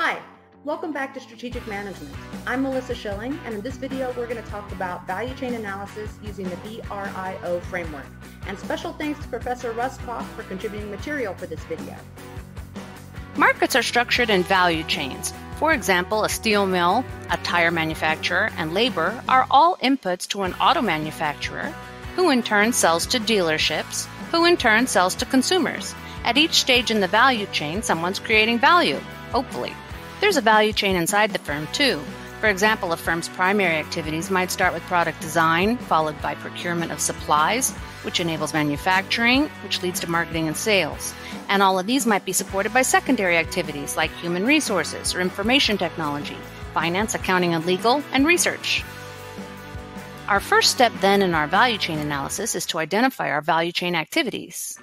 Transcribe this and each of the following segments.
Hi, welcome back to Strategic Management. I'm Melissa Schilling, and in this video, we're going to talk about value chain analysis using the VRIO framework. And special thanks to Professor Russ Coff for contributing material for this video. Markets are structured in value chains. For example, a steel mill, a tire manufacturer, and labor are all inputs to an auto manufacturer, who in turn sells to dealerships, who in turn sells to consumers. At each stage in the value chain, someone's creating value, hopefully. There's a value chain inside the firm, too. For example, a firm's primary activities might start with product design, followed by procurement of supplies, which enables manufacturing, which leads to marketing and sales. And all of these might be supported by secondary activities like human resources or information technology, finance, accounting and legal, and research. Our first step then in our value chain analysis is to identify our value chain activities.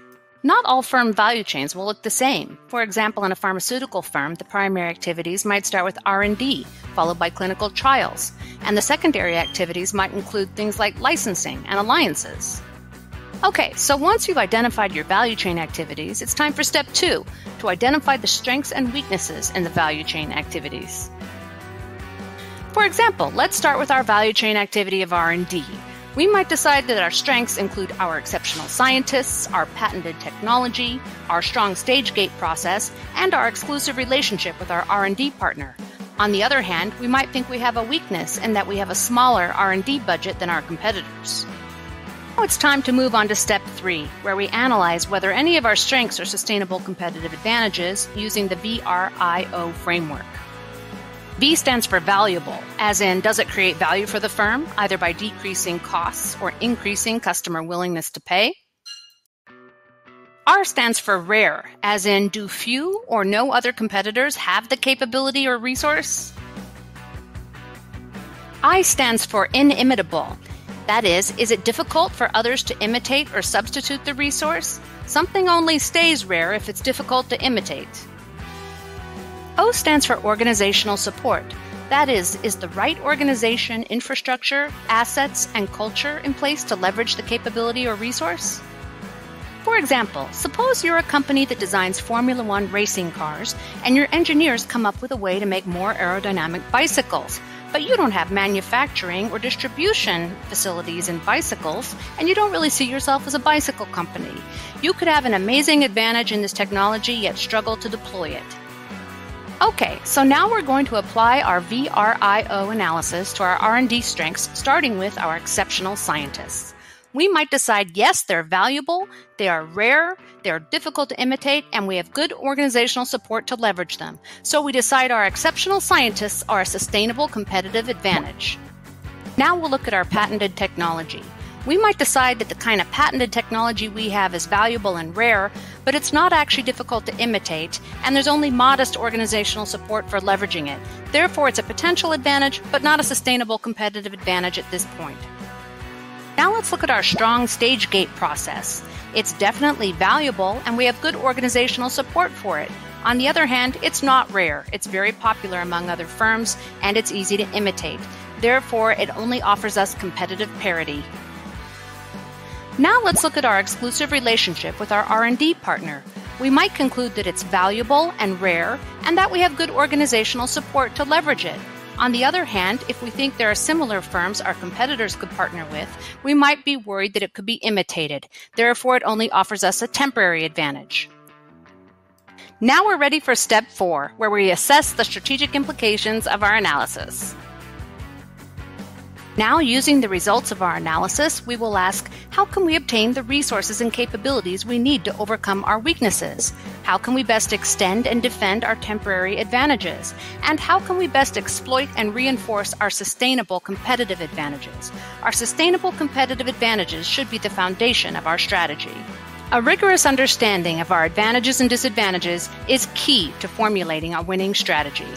Not all firm value chains will look the same. For example, in a pharmaceutical firm, the primary activities might start with R&D, followed by clinical trials, and the secondary activities might include things like licensing and alliances. Okay, so once you've identified your value chain activities, it's time for step 2, to identify the strengths and weaknesses in the value chain activities. For example, let's start with our value chain activity of R&D. We might decide that our strengths include our exceptional scientists, our patented technology, our strong stage gate process, and our exclusive relationship with our R&D partner. On the other hand, we might think we have a weakness in that we have a smaller R&D budget than our competitors. Now it's time to move on to step 3, where we analyze whether any of our strengths are sustainable competitive advantages using the VRIO framework. V stands for valuable, as in, does it create value for the firm, either by decreasing costs or increasing customer willingness to pay? R stands for rare, as in, do few or no other competitors have the capability or resource? I stands for inimitable. That is, is it difficult for others to imitate or substitute the resource? Something only stays rare if it's difficult to imitate. O stands for organizational support. That is, is the right organization, infrastructure, assets, and culture in place to leverage the capability or resource? For example, suppose you're a company that designs Formula One racing cars and your engineers come up with a way to make more aerodynamic bicycles, but you don't have manufacturing or distribution facilities in bicycles, and you don't really see yourself as a bicycle company. You could have an amazing advantage in this technology yet struggle to deploy it. Okay, so now we're going to apply our VRIO analysis to our R&D strengths, starting with our exceptional scientists. We might decide, yes, they're valuable, they are rare, they are difficult to imitate, and we have good organizational support to leverage them. So we decide our exceptional scientists are a sustainable competitive advantage. Now we'll look at our patented technology. We might decide that the kind of patented technology we have is valuable and rare, but it's not actually difficult to imitate, and there's only modest organizational support for leveraging it. Therefore, it's a potential advantage, but not a sustainable competitive advantage at this point. Now let's look at our strong stage gate process. It's definitely valuable, and we have good organizational support for it. On the other hand, it's not rare. It's very popular among other firms, and it's easy to imitate. Therefore, it only offers us competitive parity. Now let's look at our exclusive relationship with our R&D partner. We might conclude that it's valuable and rare and that we have good organizational support to leverage it. On the other hand, if we think there are similar firms our competitors could partner with, we might be worried that it could be imitated. Therefore, it only offers us a temporary advantage. Now we're ready for step four, where we assess the strategic implications of our analysis. Now, using the results of our analysis, we will ask how can we obtain the resources and capabilities we need to overcome our weaknesses? How can we best extend and defend our temporary advantages? And how can we best exploit and reinforce our sustainable competitive advantages? Our sustainable competitive advantages should be the foundation of our strategy. A rigorous understanding of our advantages and disadvantages is key to formulating a winning strategy.